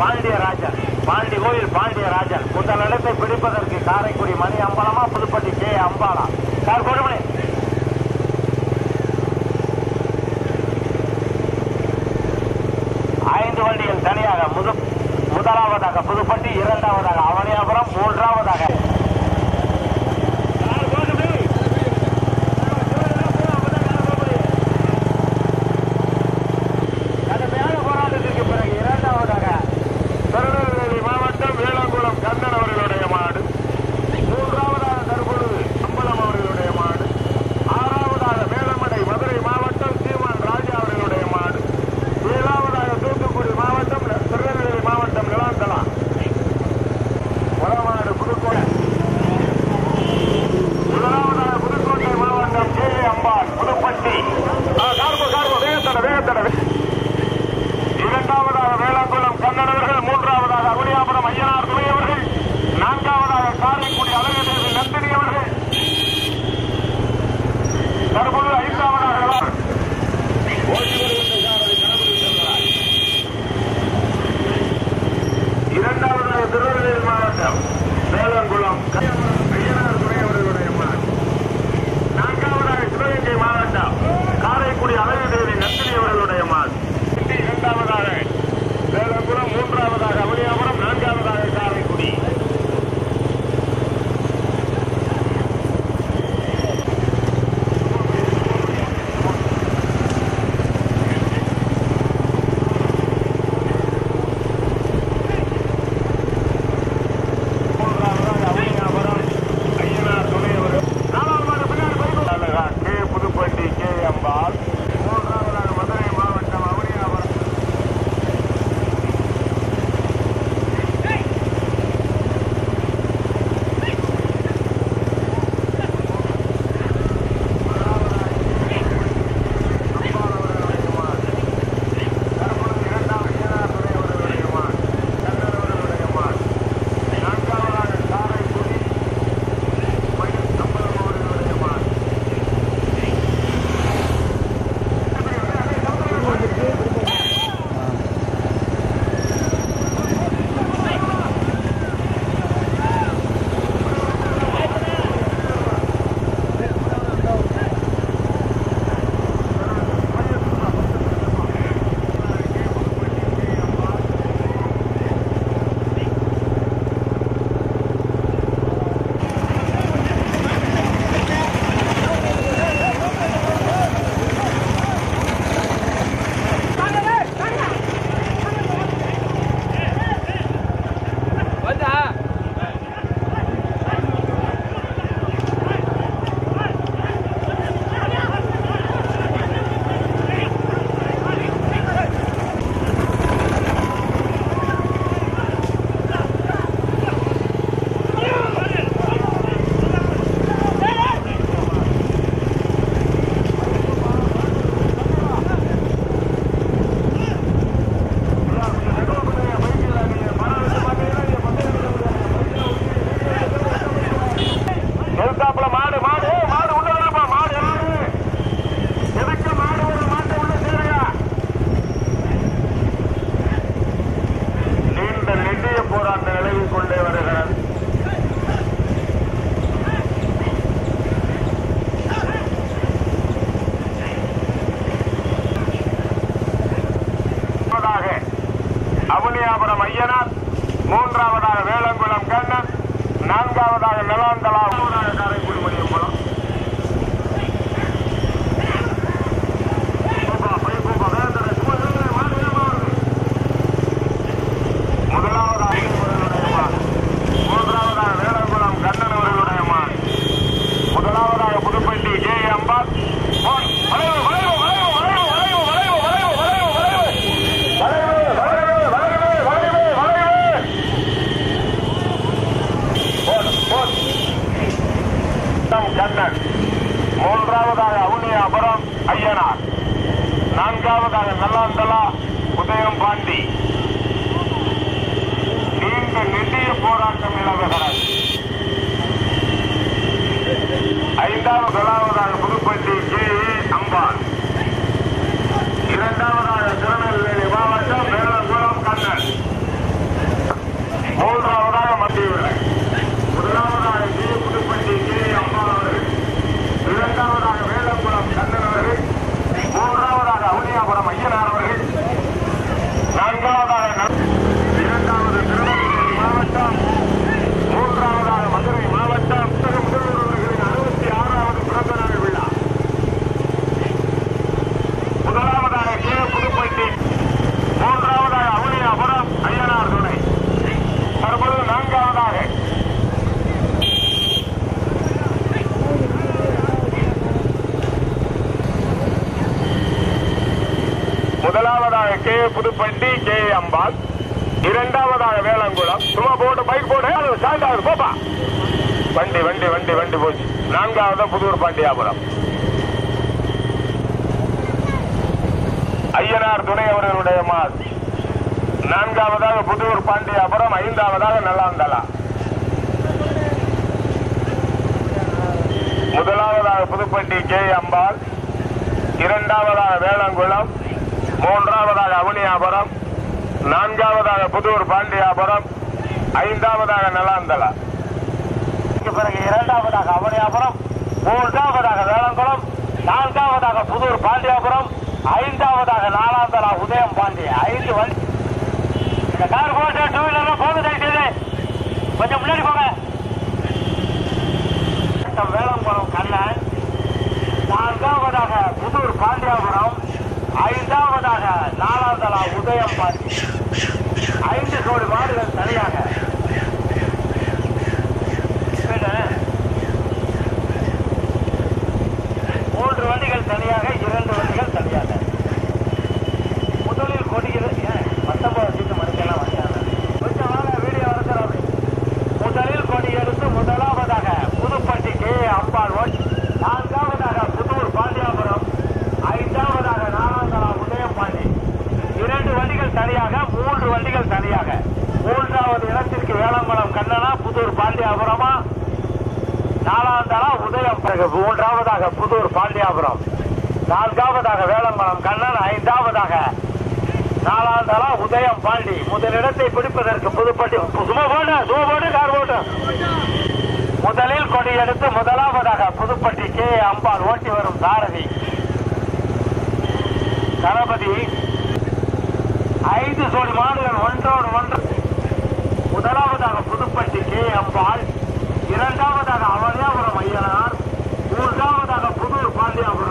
பாண்டிய ராஜன் பாண்டி கோயில் பாண்டிய ராஜன். முதலிடத்தை பிடிப்பதற்கு காரைக்குடி மணி அம்பலமா புதுப்பட்டி கே அம்பாலா. ஐந்து வண்டியில் தனியாக முது முதலாவதாக புதுப்பட்டி இரண்டாவதாக அவனியாபுரம் மூன்றாவதாக care ne luăm de la... Kannan. மூன்றாவதாக அவுனியா அபரம் ஐயனார். நான்காவதாக நல்லாந்தலா உதயம் பாண்டி. நீண்ட நெடிய போராட்டம் நிலவுகிறது ஐந்தாவது முதலாவதாக புதுப்பட்டி கே அம்பான் முதலாவதாக கே புதுப்பட்டி கே அம்பாள். இரண்டாவதாக வேளாங்குளம். சும்மா போட்டு பைக் போட்டு ஸ்டாண்ட் போப்பா. வண்டி வண்டி வண்டி வண்டி போச்சு. நான்காவது புதூர் பாண்டியாபுரம். ஐயனார் துணை அவர்களுடைய மாஸ் நான்காவதாக புதூர் பாண்டியாபுரம். ஐந்தாவதாக நல்லாந்தலா. முதலாவதாக புதுப்பட்டி கே அம்பாள். இரண்டாவதாக வேளாங்குளம். மூன்றாவதாக அவனியாபுரம் நான்காவதாக புதூர் பாண்டியாபுரம் ஐந்தாவதாக நலாந்தலா பிறகு இரண்டாவதாக அவனியாபுரம் மூன்றாவதாக வேளங்குளம் நான்காவதாக புதூர் பாண்டியாபுரம் ஐந்தாவதாக நாலாந்தலா உதயம் பாண்டி. ஐந்து வண்டி இந்த கார் போட்டு டூ வீலர் போக தயவுசெய்து. கொஞ்சம் முன்னாடி போங்க. வேளங்குளம் கண்ணன் நான்காவதாக புதூர் பாண்டியாபுரம் நாலாந்தலா உதயம் பாண்டி ஐந்து கோடி மாடுகள் தனியாக மூன்று வண்டிகள் தனியாக இரண்டு வண்டிகள் தனியாக முதலில் கொடியில் ஏன் பத்தொன்பது சீட்டு மணிக்கெல்லாம் வந்தாங்க கொஞ்சம் வாங்க வீடியோ இருக்கிறோம் முதலில் கொடி எடுத்து முதலாவதாக புதுப்பட்டி கே அம்பாள் ஓட்டி நான்காவதாக புதூர் பாண்டியாபுரம் ஐந்தாவதாக நாலாந்தலா உதயபாண்டி இரண்டு வண்டிகள் தனியாக மூன்று வண்டிகள் தனியாக மூன்றாவது இடத்திற்கு வேளங்குளம் கண்ணனா புதூர் பாண்டியாபுரமா நாலாந்தலா உதயம் பிறகு மூன்றாவதாக புதூர் நான்காவதாக வேளங்குளம் கண்ணன் ஐந்தாவதாக நாலாந்தலா உதயம் பாண்டி. முதலிடத்தை பிடிப்பதற்கு புதுப்பட்டி சும்மா போட்டு சும்மா போட்டு கார் போட்டு முதலில் கொடி எடுத்து முதலாவதாக புதுப்பட்டி கே. அம்பாள் ஓட்டி வரும் சாரதி தளபதி ஐந்து சோடி மாடுகள் ஒன்றோடு ஒன்று. முதலாவதாக புதுப்பட்டி கே. அம்பாள் இரண்டாவதாக அவனியாபுரம் ஐயனார் மூன்றாவது புதூர்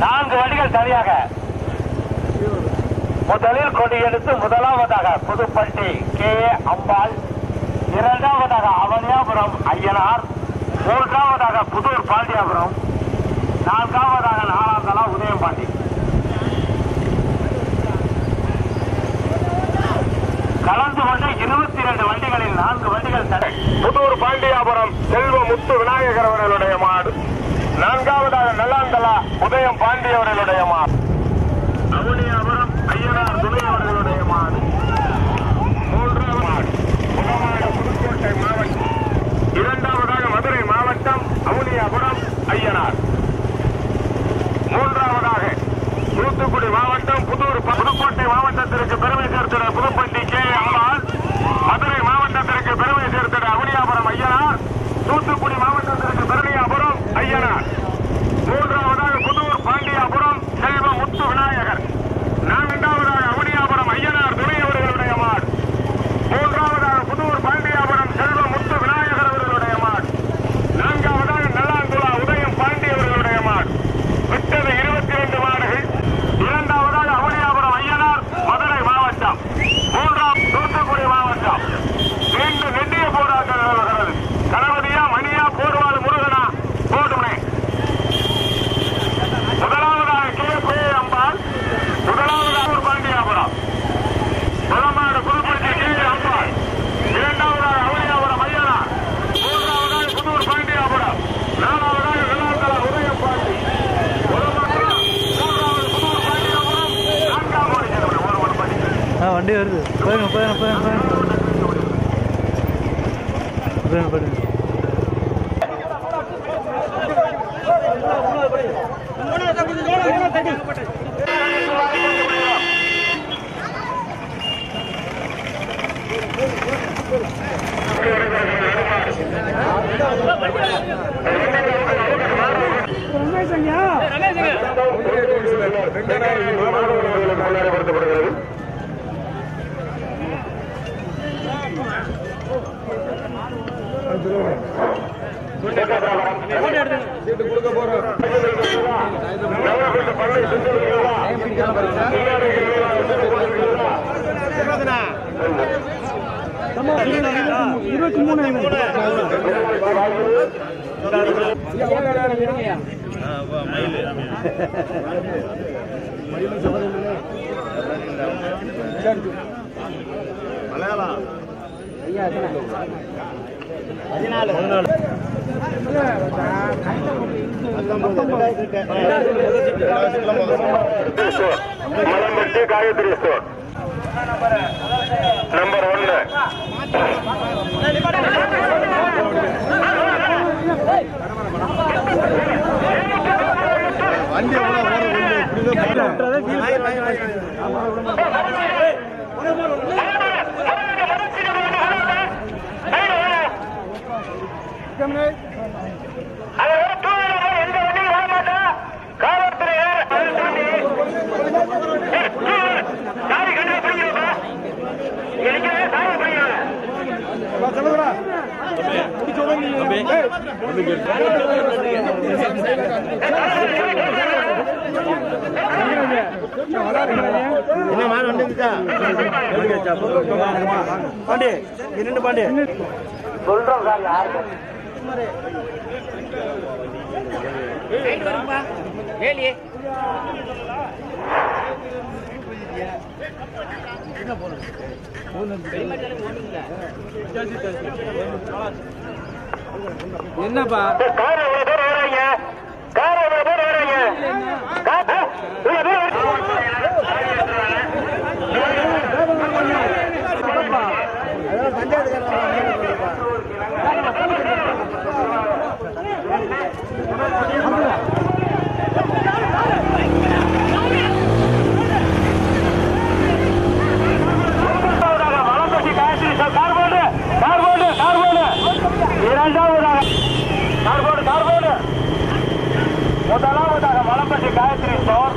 நான்கு வண்டிகள் சரியாக முதலில் கொடி எடுத்து முதலாவதாக புதுப்பட்டி கே. ஏ. அம்பாள் இரண்டாவதாக அவனியாபுரம் ஐயனார் மூன்றாவதாக புதூர் பாண்டியாபுரம் நான்காவதாக நாலாந்தலா உதயம்பாண்டி. கலந்து கொண்ட இருபத்தி இரண்டு வண்டிகளில் நான்கு வண்டிகள் தடை புதூர் பாண்டியாபுரம் செல்வ முத்து விநாயகர் அவர்களுடைய மாடு. நான்காவதாக நல்லாந்தலா உதயம் பாண்டி அவர்களுடைய மான் அவனியாபுரம் ஐயனார் துணை அவர்களுடைய மான் மூன்றாவது மாடு புலமாடு புதுக்கோட்டை மாவட்டம். இரண்டாவதாக மதுரை மாவட்டம் அவனியாபுரம் ஐயனார். மூன்றாவதாக தூத்துக்குடி மாவட்டம் புதூர் புதுக்கோட்டை மாவட்டத்திற்கு பெருமை சேர்த்திட புதுப்பட்டி கே. அம்மாள் மதுரை மாவட்டத்திற்கு பெருமை சேர்த்திட அவனியாபுரம் ஐயனார். தூத்துக்குடி மாவட்டத்திற்கு பெருமையாபுரம் ஐயனார். Pam, pam, pam. இருபத்தி மூணு Malampatti Gayathri store Come on. Number ஒன்னு பாண்டி இரண்டு பாண்டி சொல்றோம் சார் யாருக்கு என்னப்பா கார் என்னப்பா பேர் வராங்க கார் எவ்வளவு பேர் வராங்க கார் ஆ, இவ்வளவு பேர் வளம்பட்டி காயத்ரி சார் கார் போடு கார் போடு கார் போடு இரண்டாவதாக கார் போடு கார் போடு முதலாவதாக மலம்பட்டி காயத்ரி ஸ்டோர்.